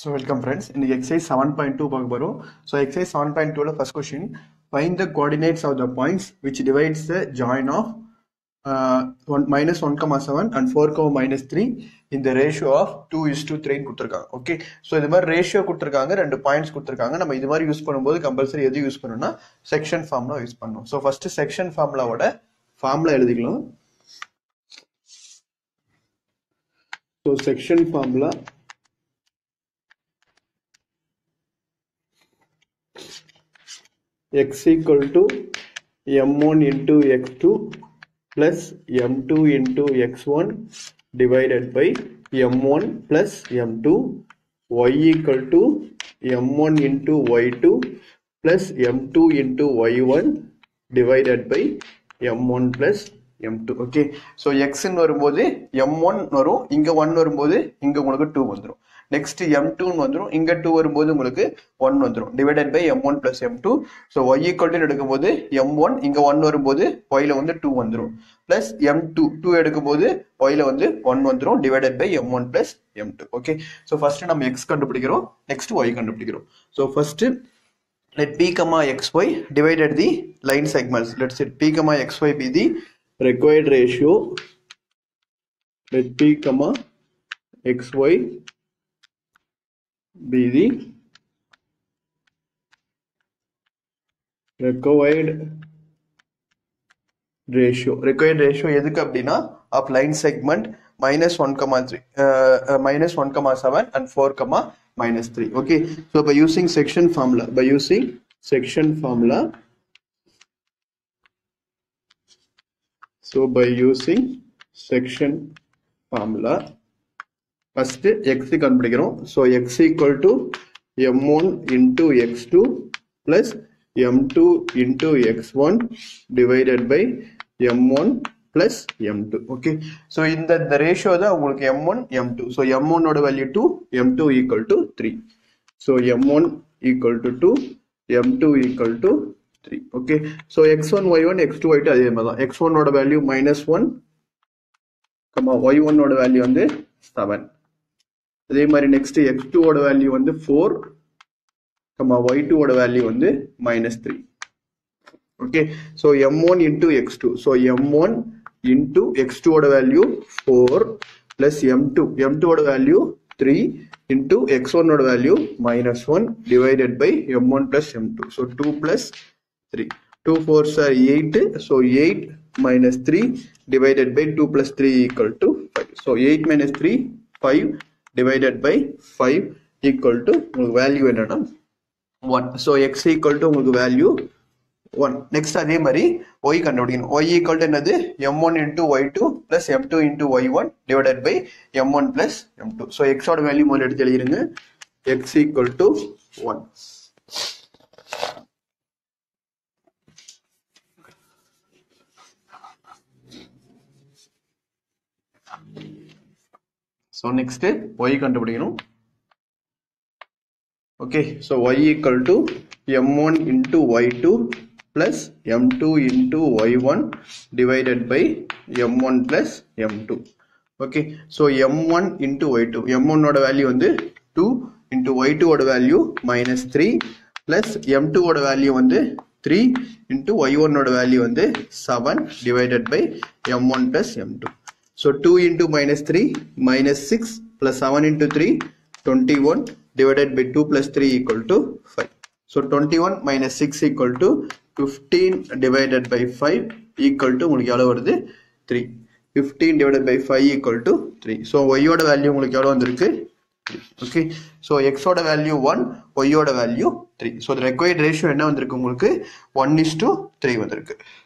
So welcome friends இன்னைக்கு exercise seven point two பார்க்க போகிறோம் ஸோ எக்ஸைஸ் செவன் பாயிண்ட் டூவில் first question find the coordinates of the points which divides the join of one minus one comma seven and four comma minus three இந்த ratio of two is two த்ரீன்னு கொடுத்துருக்காங்க. Okay so இது மாதிரி ratio கொடுத்துருக்காங்க ரெண்டு points கொடுத்துருக்காங்க. நம்ம இது மாதிரி யூஸ் பண்ணும்போது கம்பல்சரி எது யூஸ் பண்ணணும்னா செக்ஷன் ஃபார்ம்லா யூஸ் பண்ணணும். ஸோ ஃபர்ஸ்ட் செக்ஷன் ஃபார்ம்லாவோட ஃபார்ம்ல எழுதிக்கலாம். So section formula x equal to m1 into x2 plus m2 into x1 divided by m1 plus m2 y equal to m1 into y2 plus m2 into y1 divided by m1 plus m2 okay so எக்ஸ்ன்னு வரும்போது m1 வரும் இங்க 1 வரும்போது இங்க உங்களுக்கு 2 வந்துடும் next M டூன்னு வந்துடும் இங்கே டூ வரும்போது உங்களுக்கு ஒன் வந்துடும் divided by M one plus M two so Y equal எடுக்கும்போது எம் ஒன் இங்கே ஒன் வரும்போது ஒயில் வந்து டூ வந்துடும் பிளஸ் எம் டூ டூ எடுக்கும்போது ஒயில் வந்து ஒன் வந்துடும் divided by M one plus M two okay so first நம்ம எக்ஸ் கண்டுபிடிக்கிறோம். நெக்ஸ்ட் ஒய் கண்டுபிடிக்கிறோம். So first let p comma xy divided the line segments. Let's say p comma xy be the required ratio. Let p comma xy be the required ratio required ratio எதுக்கு அப்படின்னா of line segment minus 1 comma 3 uh, uh, minus 1 comma 7 and 4 comma minus 3 okay so by using section formula by using section formula so by using section formula first x கண்டுபிடிக்கிறோம் so x equal to m1 into x2 plus m2 into x1 divided by m1 plus m2 okay so இந்த இந்த ratio தான் உங்களுக்கு m1 m2 so m1 ஓட value 2 m2 equal to 3 so m1 equal to 2 m2 equal to 3 okay so x1 y1 x2 y2 அதே மாதிரி தான் x1 ஓட value minus 1 comma y1 ஓட வேல்யூ வந்து 7 அதே மாதிரி நெக்ஸ்ட் எக்ஸ் டூவோட ஓட வேல்யூ வந்து ஃபோர் கமா ஒய் ஓட வேல்யூ வந்து minus three okay so M one into X two so M one into X டூவோட ஓட value four plus M two M two ஓட வேல்யூ த்ரீ இன்டூ எக்ஸ் ஒன்னோட value minus one divided by M one plus M two so two plus three two four sir eight so eight minus three divided by two plus three equal to five so eight minus three five divided by five equal to உங்களுக்கு value என்னன்னா one so X equal to உங்களுக்கு value one next அதே மாதிரி Y கண்டுபிடிக்கணும் Y equal to என்னது M one into Y two plus M two into Y one divided by M one plus M two so எக்ஸோட value முதல்ல எடுத்து எழுதிருங்க X equal to one so next Y கண்டுபிடிக்கணும். Okay so Y equal to M one into Y two plus M two into Y one divided by M one plus M two okay so M one into Y two M ஒன்னோட value வந்து two into Y டூவோட value minus three plus M டூவோட value வந்து three into Y ஒன்னோட value வந்து seven divided by M one plus M two So 2 into minus 3 minus 6 plus 7 into 3 21 divided by 2 plus 3 equal to 5. So 21 minus 6 equal to 15 divided by 5 equal to உங்களுக்கு எவ்வளவு வருது 3. 15 divided by 5 equal to 3. So y ஓட value உங்களுக்கு எவ்வளவு வந்திருக்கு okay so எக்ஸோட value one ஒய்யோட value three so required ratio என்ன வந்திருக்கு உங்களுக்கு ஒன் இஸ் டூ த்ரீ வந்திருக்கு